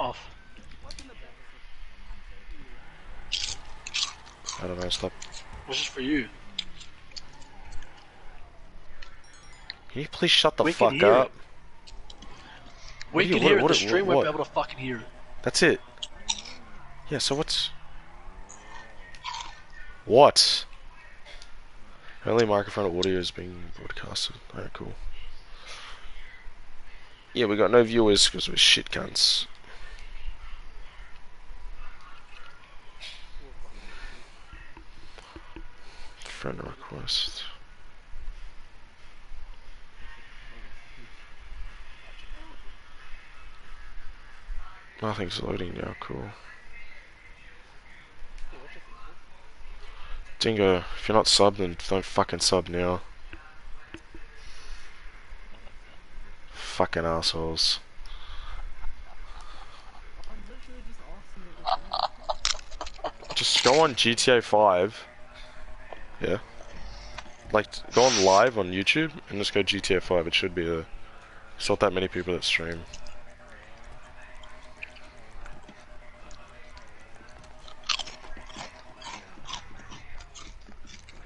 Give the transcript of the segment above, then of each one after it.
Off. I don't know, stop. This is for you. Can you please shut the We can fuck hear up? We do you- can what- hear it. what- The stream what- won't be able to fucking hear it. That's it. Yeah, so what's... What? Only microphone audio is being broadcasted. Alright, cool. Yeah, we got no viewers because we're shit cunts. Friend request. Nothing's loading now, cool. Dingo, if you're not subbed, then don't fucking sub now. Fucking assholes. Just go on GTA 5. Yeah. Like, go on live on YouTube and just go GTA 5. It should be there. It's not that many people that stream.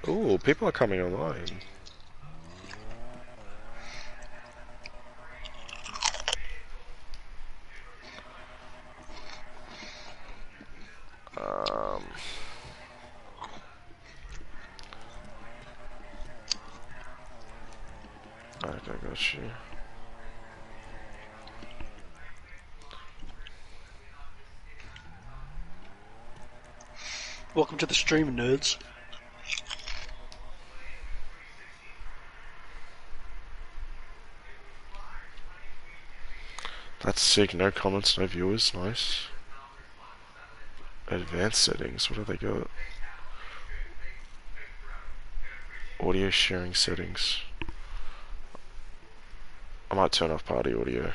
Ooh, people are coming online. Um. Alright, I got you. Welcome to the stream, nerds. That's sick. No comments, no viewers. Nice. Advanced settings. What have they got? Audio sharing settings. I might turn off party audio.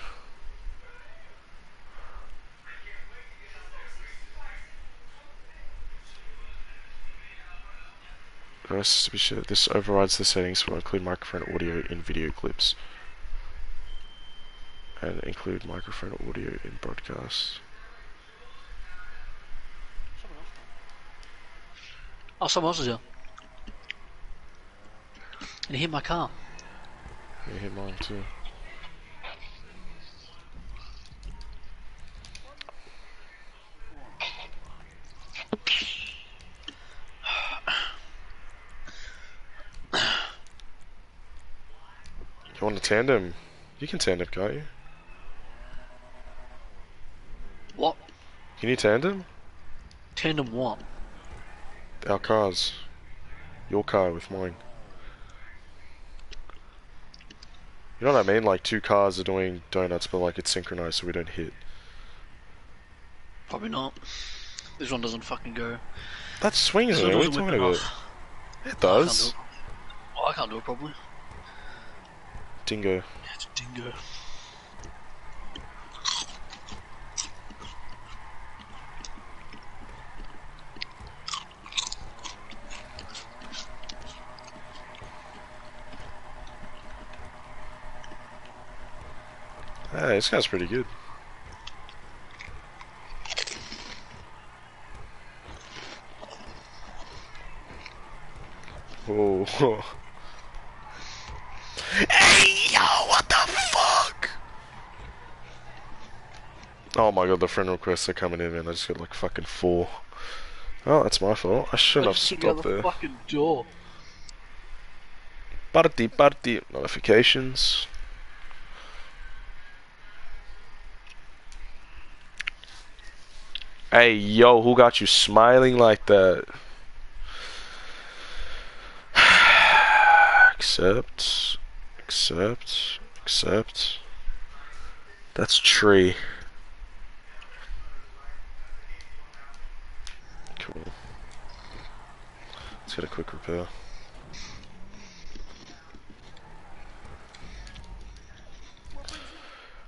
To be sure, this overrides the settings will include microphone audio in video clips and include microphone audio in broadcasts. Oh, someone else is here. And he hit my car. You hit mine too. Want a tandem? You can tandem, can't you? What? Can you tandem? Tandem what? Our cars. Your car with mine. You know what I mean? Like two cars are doing donuts, but like it's synchronized so we don't hit. Probably not. This one doesn't fucking go. That's swinging. So it What are you talking it about? It I can't does. Well, I can't do it properly. Dingo. It's a dingo. Hey, this guy's pretty good. Whoa. hey, yo, what the fuck? Oh my god, the friend requests are coming in and I just got like fucking four. Oh, that's my fault. I shouldn't have Just took stopped the there. fucking door. Party, party, notifications. Hey, yo, who got you smiling like that? accept, accept, accept. That's tree. Cool. Let's get a quick repair.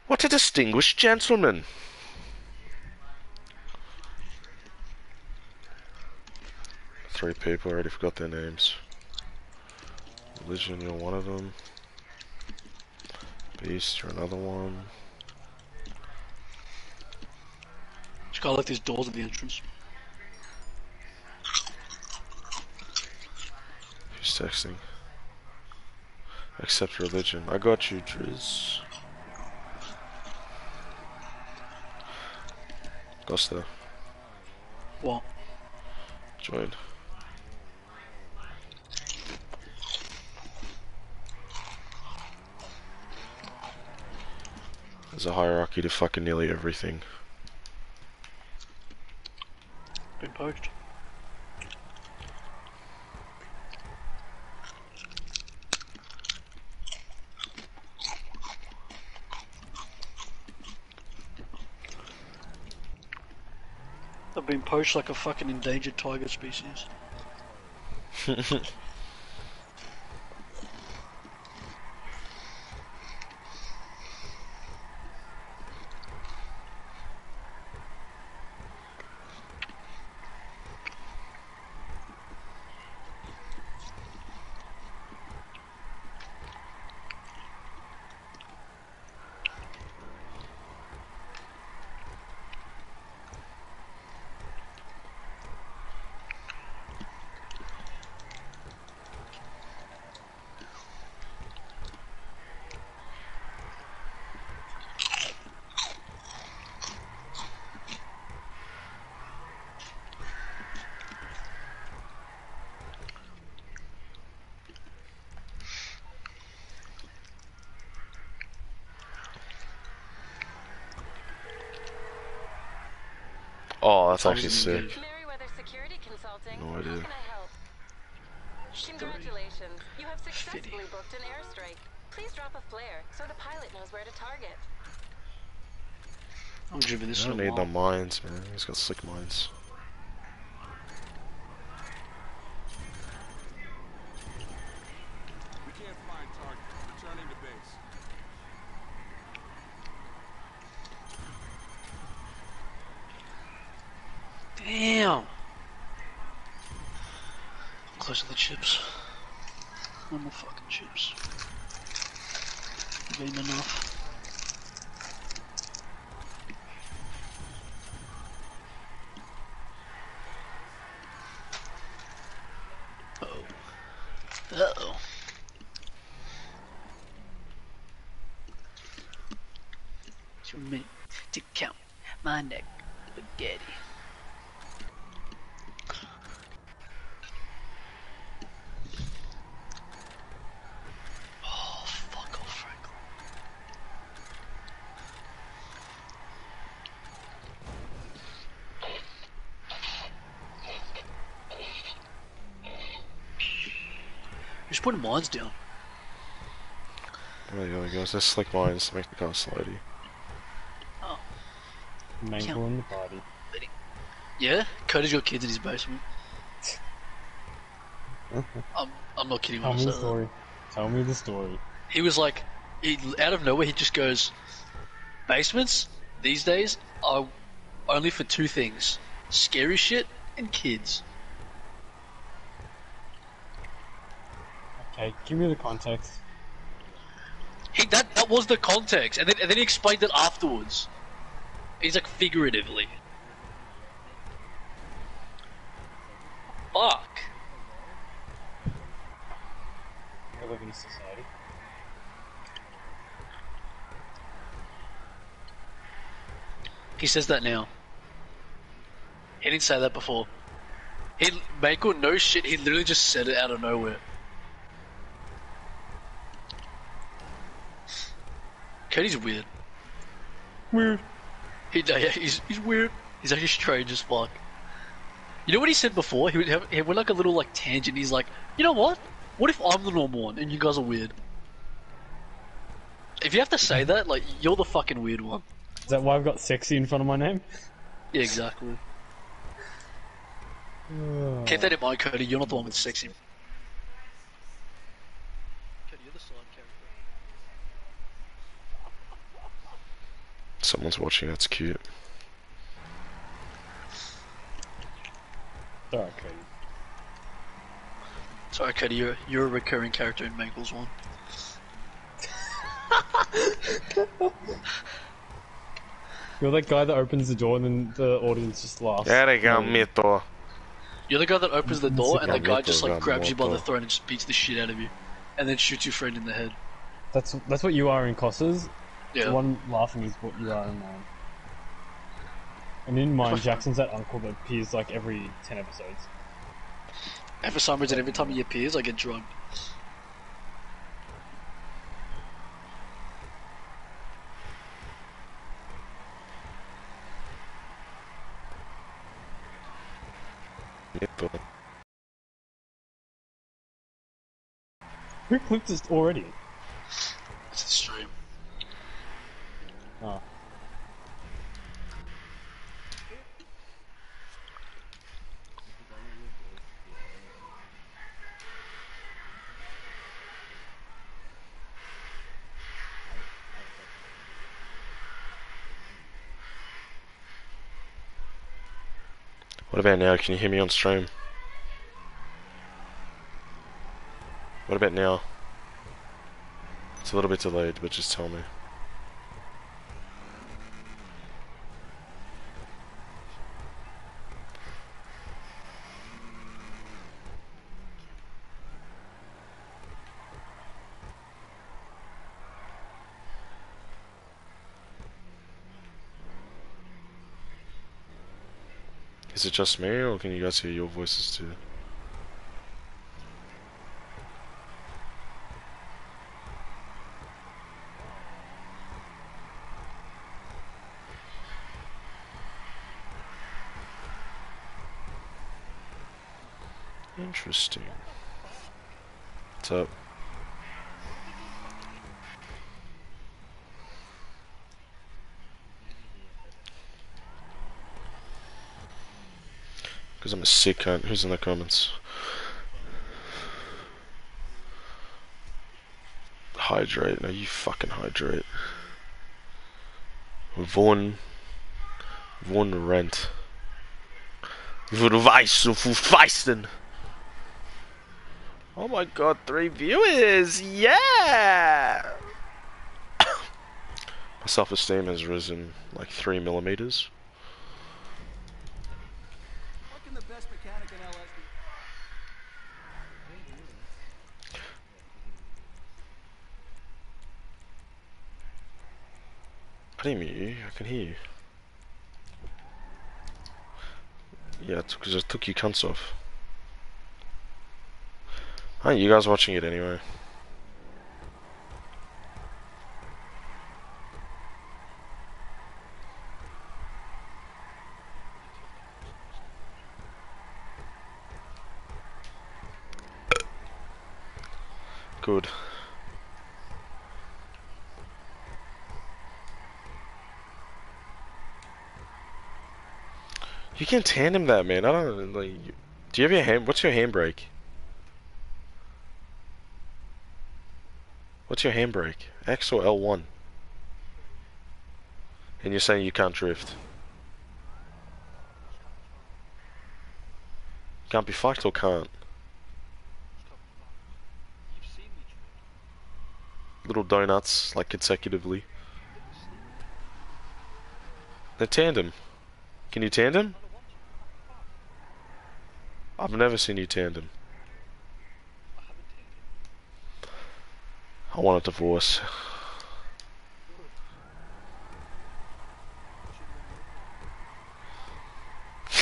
What a distinguished gentleman! Three people, already forgot their names. Religion, you're one of them. Beast, you're another one. Guy left these doors at the entrance. Who's texting? Accept religion. I got you, Driz. Costa, What? join. There's a hierarchy to fucking nearly everything. Been poached. I've been poached like a fucking endangered tiger species. Oh, that's actually sick. Security Consulting. No idea. can I help? Congratulations. You have successfully booked an airstrike. Please drop a flare so the pilot knows where to target. I'm driven this I don't in need no while. mines, man. He's got slick mines. We can't find target. Returning to base. Damn! Close to the chips. One more fucking chips. Been enough. Uh oh. Uh oh. To me, to count my neck spaghetti. Oh, fuck off, Franklin. Just putting mines down. Oh, there we go. guys. There's slick mines to make the car slidey. Mangle in the party. Yeah? Cody's got kids in his basement. I'm, I'm not kidding Tell when I me say the that. story. Tell me the story. He was like, he, out of nowhere, he just goes, basements these days are only for two things scary shit and kids. Okay, give me the context. He, that, that was the context, and then, and then he explained it afterwards. He's like, figuratively. Fuck. I live in a society. He says that now. He didn't say that before. He, Mako, no shit, he literally just said it out of nowhere. Cody's weird. Weird. He, yeah, he's, he's weird. He's actually strange as fuck. You know what he said before? He would have he went like a little like tangent. He's like, you know what? What if I'm the normal one and you guys are weird? If you have to say that, like you're the fucking weird one. Is that why I've got sexy in front of my name? Yeah, exactly. Keep that in mind, Cody. You're not the one with sexy. Cody, you're the side character. Someone's watching. That's cute. Alright, Cody. Sorry, Cody. You're you're a recurring character in Mangles one. You're that guy that opens the door and then the audience just laughs. Erega mito. You're the guy that opens the door and the guy just like grabs you by the throat and just beats the shit out of you, and then shoots your friend in the head. That's that's what you are in Costas. Yeah. The one laughing is what you are in mine. And in mine, Jackson's that uncle that appears like every ten episodes. And for some reason, every time he appears, I get drugged. Who clipped this already? It's a stream. Oh. What about now? Can you hear me on stream? What about now? It's a little bit delayed, but just tell me. It just me, or can you guys hear your voices too? Interesting. What's up? Because I'm a sick cunt. Who's in the comments? Hydrate. No, you fucking hydrate. Vaughn. Vaughn Rent. Weiss of Feisten. Oh my god, three viewers! Yeah! My self esteem has risen like three millimeters. Fucking the best mechanic in LSD. I you, I can hear you. Yeah, because I took your cunts off. Aren't you guys watching it anyway? Good. You can tandem that, man. I don't like. Do you have your hand? What's your handbrake? What's your handbrake? X or L1? And you're saying you can't drift? Can't be fucked or can't? Little donuts, like consecutively. They're tandem. Can you tandem? I've never seen you tandem. I want a divorce.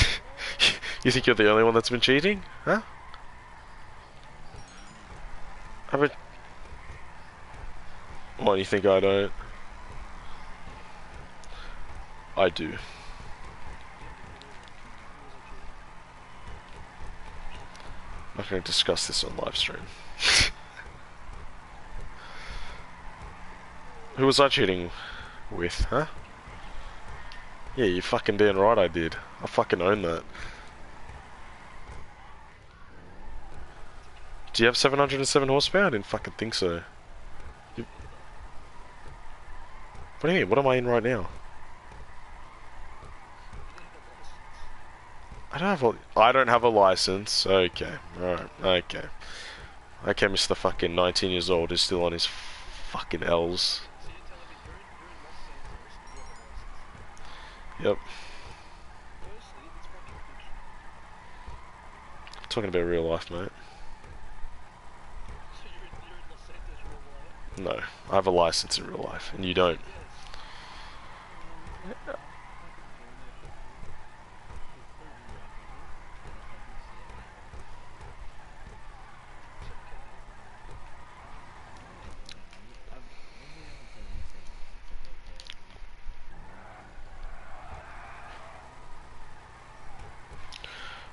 you think you're the only one that's been cheating? Huh? I mean, what, you think I don't? I do. I'm not going to discuss this on live stream. Who was I cheating with, huh? Yeah, you fucking damn right I did. I fucking own that. Do you have 707 horsepower? I didn't fucking think so. You... What do you mean? What am I in right now? I don't have a. I don't have a license. Okay, alright, okay. Okay, Mr. Fucking 19 years old is still on his fucking L's. Yep. Talking about real life, mate. No, I have a license in real life, and you don't.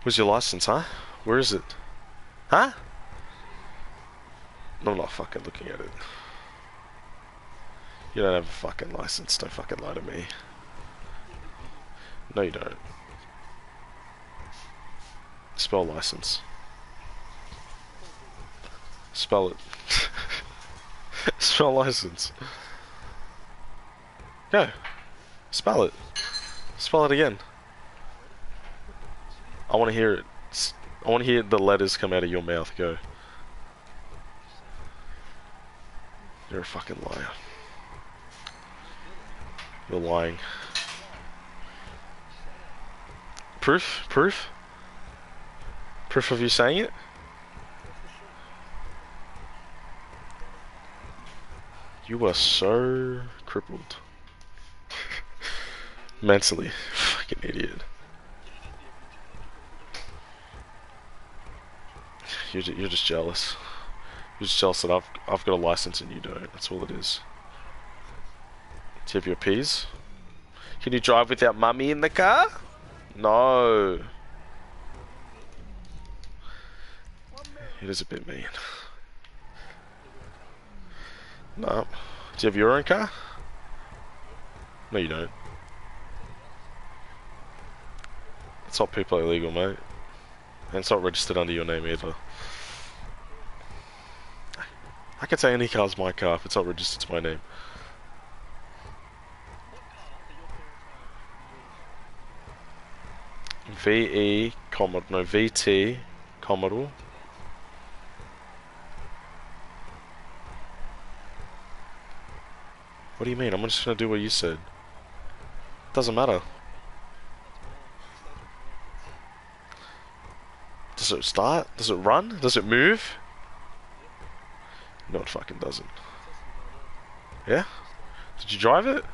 Where's your license, huh? Where is it? Huh? I'm not fucking looking at it. You don't have a fucking license, don't fucking lie to me. No you don't. Spell license. Spell it. Spell license. Go. Spell it. Spell it again. I want to hear it. I want to hear the letters come out of your mouth. Go. You're a fucking liar. You're lying. Proof? Proof? Proof of you saying it? You are so crippled. Mentally. Fucking idiot. You're, you're just jealous. You're just jealous that I've, I've got a license and you don't. That's all it is. Do you have your P's? Can you drive without mummy in the car? No. It is a bit mean. No. Do you have your own car? No, you don't. It's not people illegal, mate. And it's not registered under your name either. I can say any car's my car if it's not registered to my name. VE Commodore, no VT Commodore. What do you mean? I'm just gonna do what you said. Doesn't matter. Does it start? Does it run? Does it move? It fucking doesn't. Yeah? Did you drive it?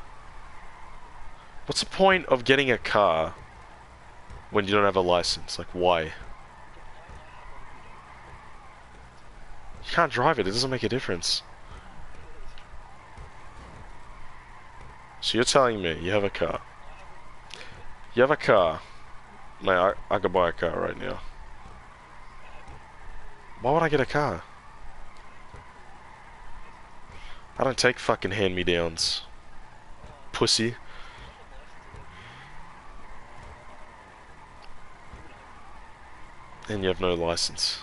What's the point of getting a car when you don't have a license? Like, why? You can't drive it, it doesn't make a difference. So you're telling me you have a car. You have a car. Mate, I, I could buy a car right now. Why would I get a car? I don't take fucking hand-me-downs. Pussy. And you have no license.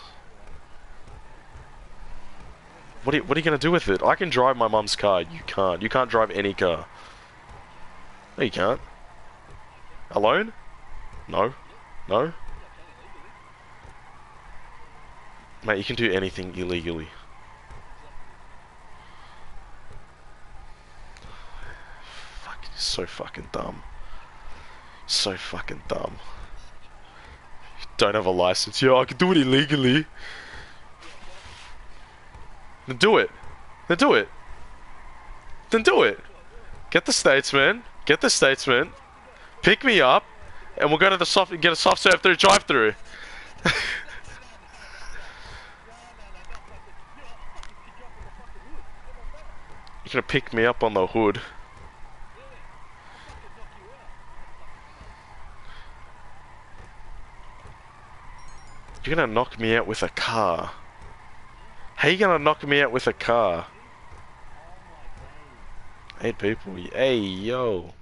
What are you, what are you gonna do with it? I can drive my mum's car. You can't. You can't drive any car. No, you can't. Alone? No. No. Mate, you can do anything illegally. Fuck, you're so fucking dumb. So fucking dumb. You don't have a license. Yeah, I can do it illegally. Then do it. Then do it. Then do it. Get the statesman. Get the statesman. Pick me up, and we'll go to the soft get a soft serve through drive through. You're gonna pick me up on the hood. You're gonna knock me out with a car. How you gonna knock me out with a car? Eight people. Hey, yo.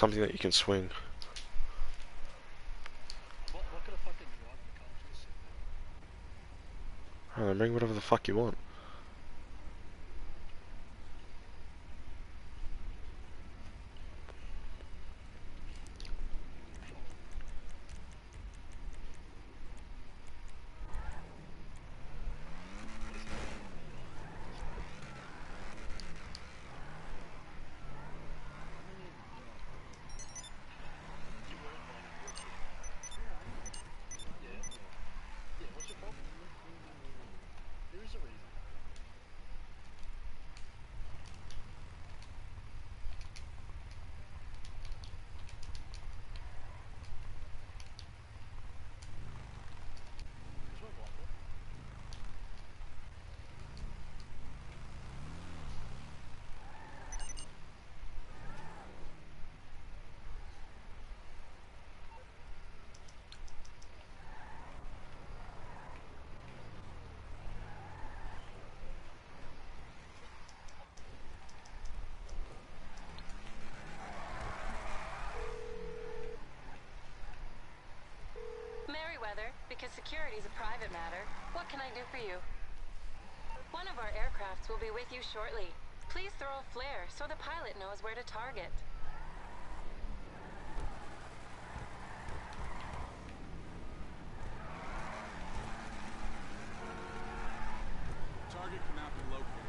Something that you can swing. What, what could a fucking drive the car? Oh, then bring whatever the fuck you want. Yeah, what's your problem? There is a reason. There's no blind spot. Merryweather, because security is a private matter, what can I do for you? One of our aircrafts will be with you shortly. Please throw a flare so the pilot knows where to. Target cannot be located.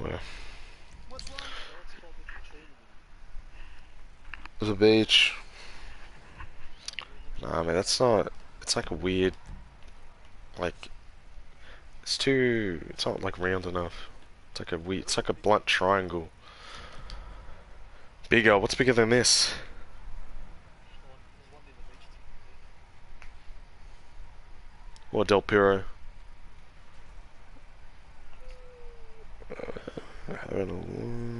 Where? What's wrong? The beach. Nah, man, that's not. It's like a weird. Like. It's too. It's not like round enough. It's like a weird. It's like a blunt triangle. Bigger. What's bigger than this? Or Del Perro. Uh, I don't know.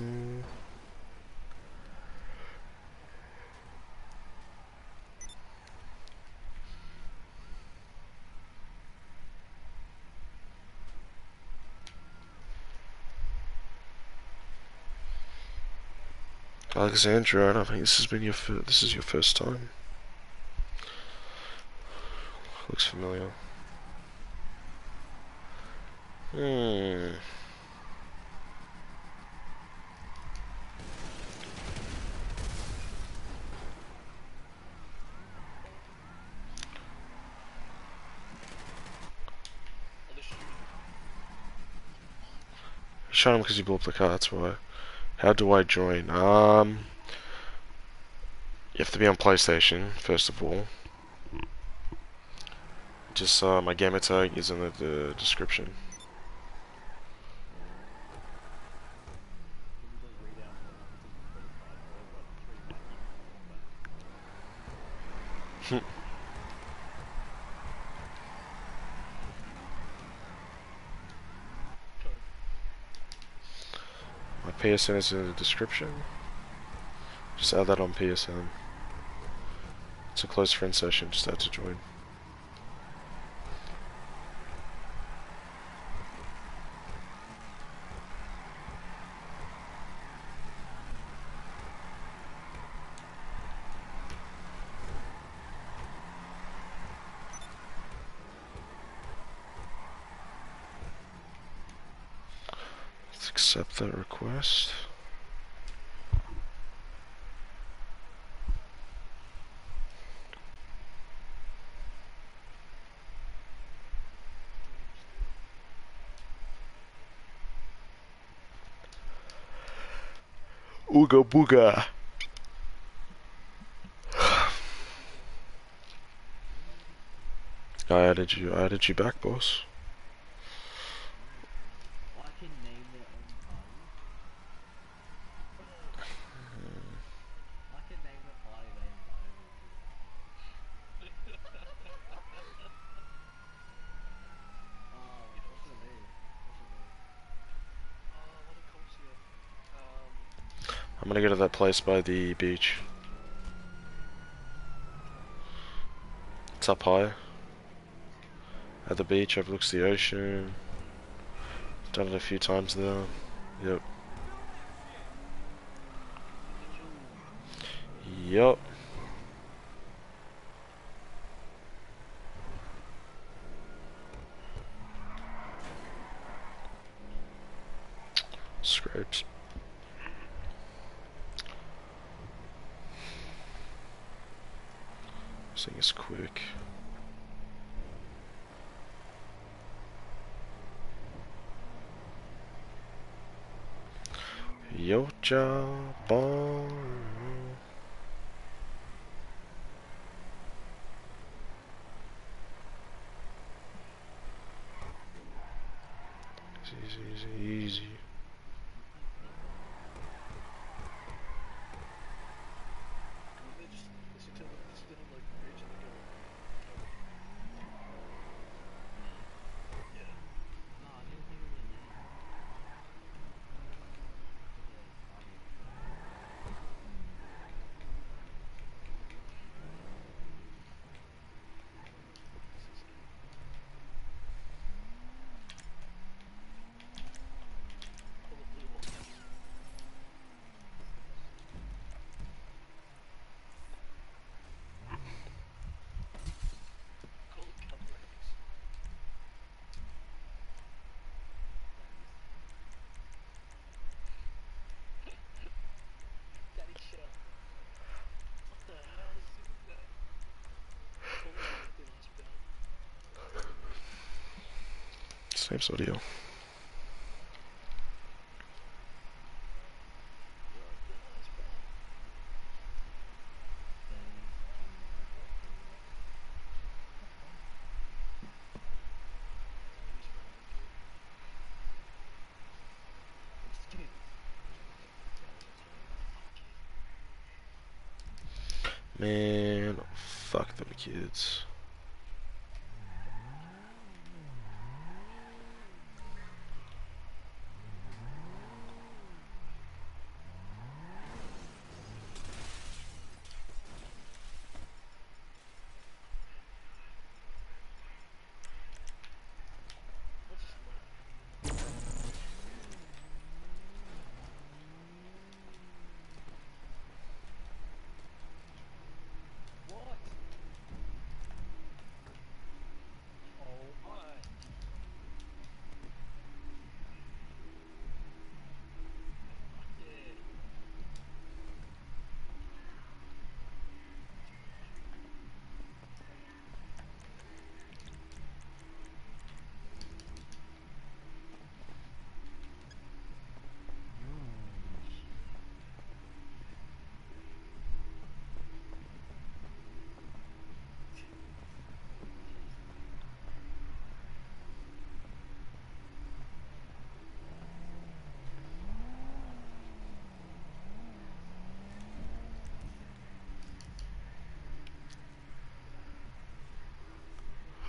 Alexandra, I don't think this has been your this is your first time. Looks familiar. Hmm. Shot him because he blew up the car, that's why. How do I join? Um, you have to be on PlayStation, first of all. Just, uh, my gamer tag is in the, the description. My PSN is in the description. Just add that on PSN. It's a close friend session, just add to join. accept that request. Ooga booga. I added you. I added you back, boss. Place by the beach. It's up high. At the beach, overlooks the ocean. Done it a few times there. Yep. Yep. Scrapes. This thing is quick. Yo Jabbar. Easy, easy, easy. No, I didn't think of the name. Man, fuck them kids.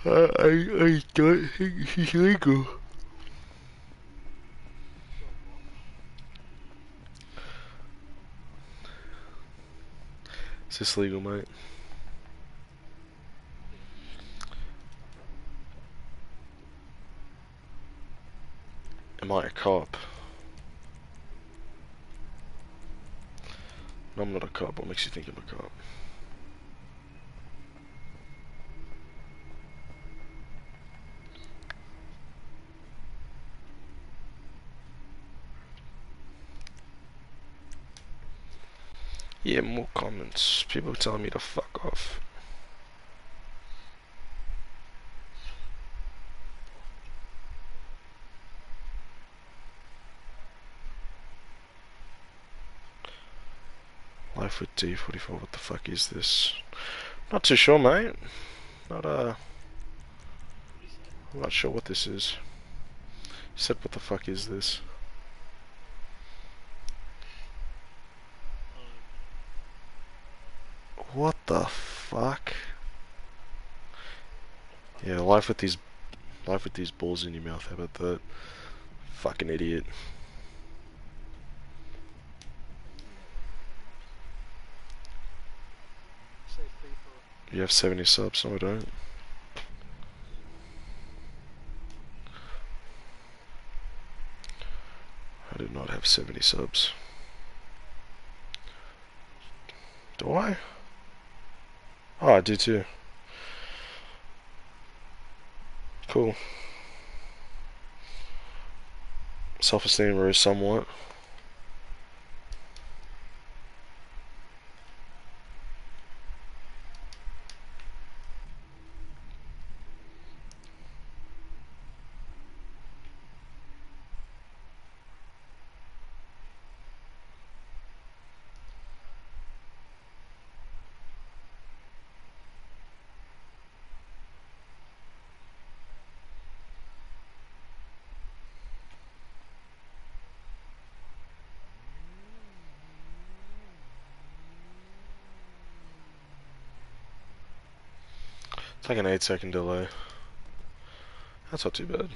I, I, don't think she's legal. Is this legal, mate? Am I a cop? No, I'm not a cop. What makes you think I'm a cop? Yeah, more comments. People telling me to fuck off. Life with D44. What the fuck is this? Not too sure, mate. Not uh. I'm not sure what this is. Said, what the fuck is this? What the fuck? Yeah, life with these, life with these balls in your mouth. How about that? Fucking idiot. You have 70 subs, no I don't. I do not have 70 subs. Do I? Oh, I do too. Cool. Self-esteem rose somewhat. It's like an 8 second delay. That's not too bad.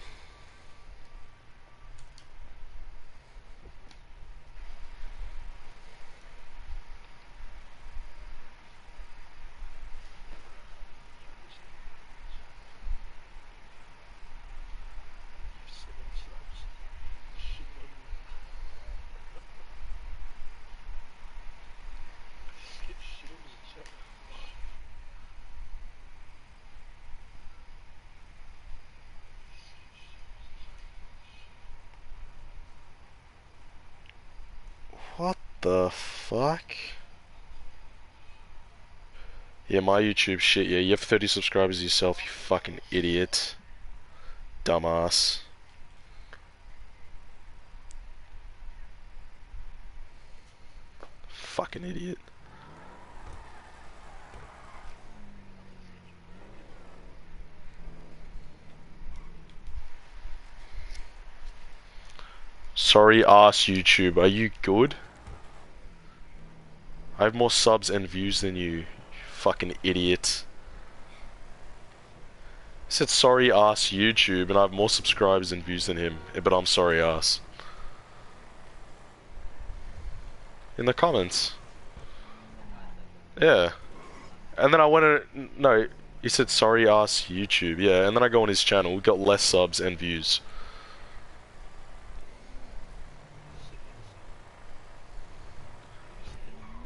What the fuck? Yeah, my YouTube shit, yeah, you have 30 subscribers yourself, you fucking idiot. Dumbass. Fucking idiot. Sorry ass YouTube, are you good? I have more subs and views than you, you fucking idiot. I said sorry ass YouTube and I have more subscribers and views than him, eh, but I'm sorry ass. In the comments. Yeah. And then I went and, no, he said sorry ass YouTube, yeah, and then I go on his channel, we got less subs and views.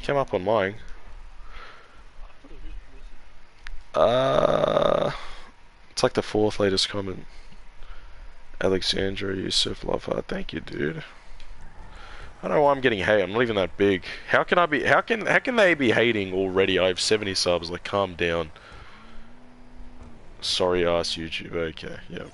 Came up on mine. Uh, it's like the fourth latest comment. Alexandra Yusuf Lover, thank you, dude. I don't know why I'm getting hate. I'm not even that big. How can I be? How can how can they be hating already? I have 70 subs. Like, calm down. Sorry, ass YouTube. Okay, yeah.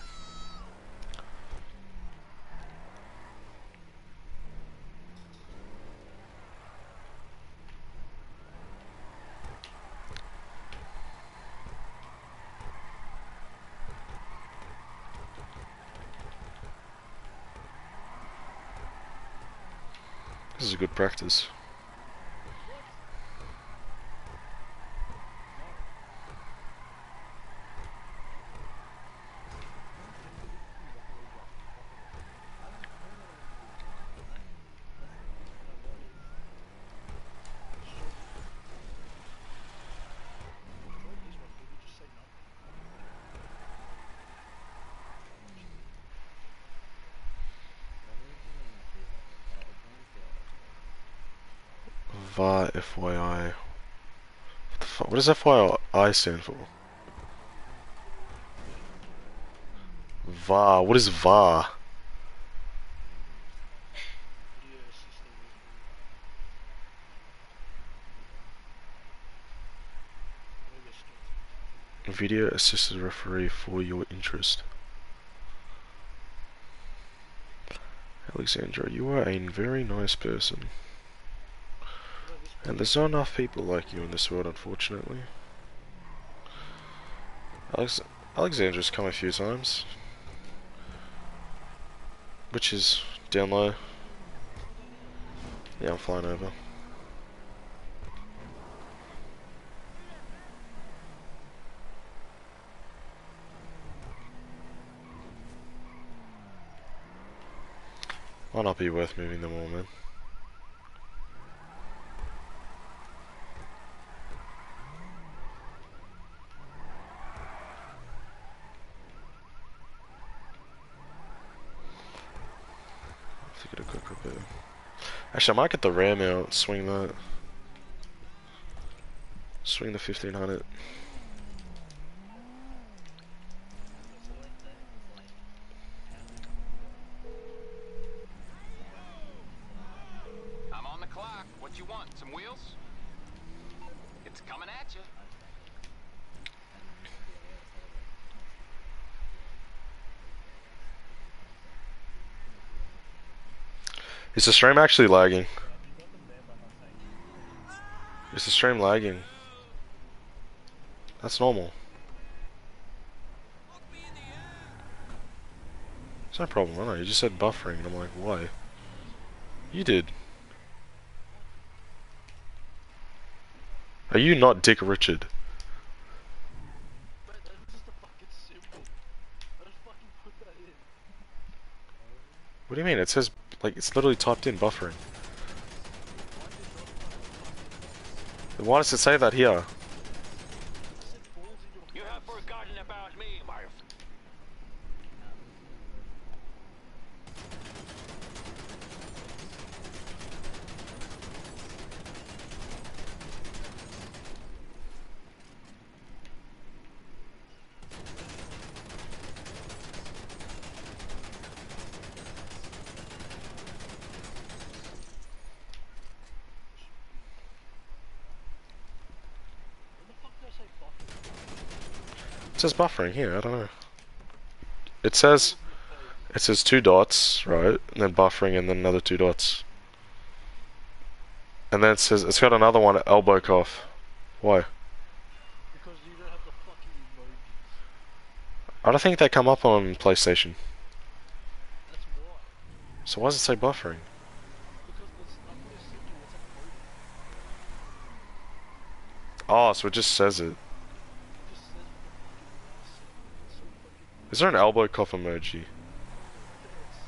This is a good practice. VAR FYI. What the fuck? What does FYI stand for? VAR. What is VAR? Video assisted referee for your interest. Alexandra, you are a very nice person. And there's not enough people like you in this world, unfortunately. Alex Alexandra's come a few times. Which is down low. Yeah, I'm flying over. Might not be worth moving them all, man. I think it'll cook a bit. Actually, I might get the ram out, swing that. Swing the 1500. I'm on the clock. What you want? Some wheels? It's coming at you. Is the stream actually lagging? Is the stream lagging? That's normal. It's no problem, I know. You just said buffering, and I'm like, why? You did. Are you not Dick Richard? What do you mean? It says, like, it's literally typed in buffering. Then why does it say that here? You have forgotten about me, my When the fuck did I say says buffering here, I don't know. It says, it says two dots, right? And then buffering and then another two dots. And then it says, it's got another one, elbow cough. Why? Because you don't have the fucking emojis. I don't think they come up on PlayStation. That's why. So why does it say buffering? Because it's, I'm gonna send you. Oh, so it just says it. It just says what the fuck it was. It's so fucking Is there an elbow cough emoji?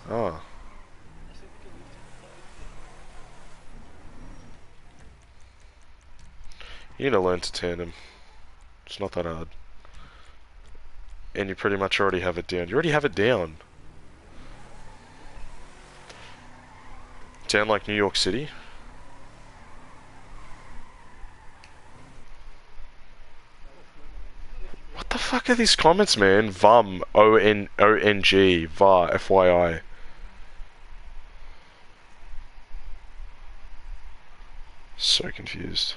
Oh. You need to learn to tandem. It's not that hard. And you pretty much already have it down. You already have it down. Down like New York City? Are these comments, man? VUM, O-N, O-N-G, VAR, FYI. So confused.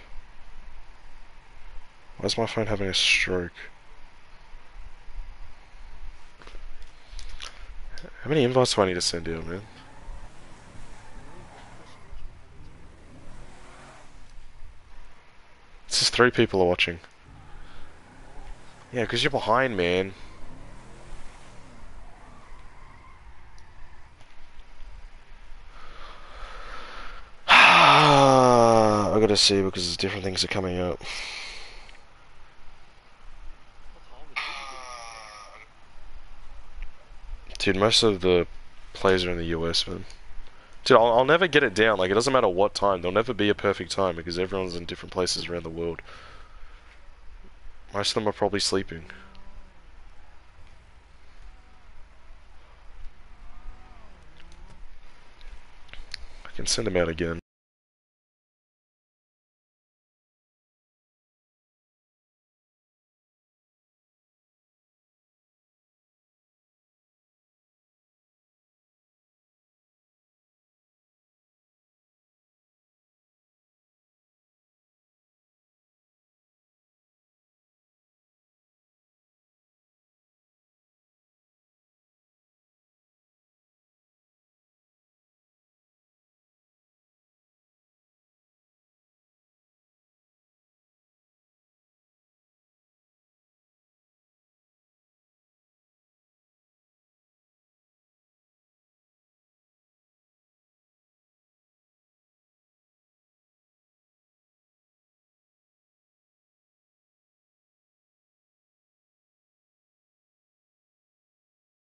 Why is my phone having a stroke? How many invites do I need to send out, man? This is three people are watching. Yeah, because you're behind, man. I gotta see because there's different things are coming up. Dude, most of the plays are in the US, man. Dude, I'll, I'll never get it down. Like, it doesn't matter what time. There'll never be a perfect time because everyone's in different places around the world. Most of them are probably sleeping. I can send them out again.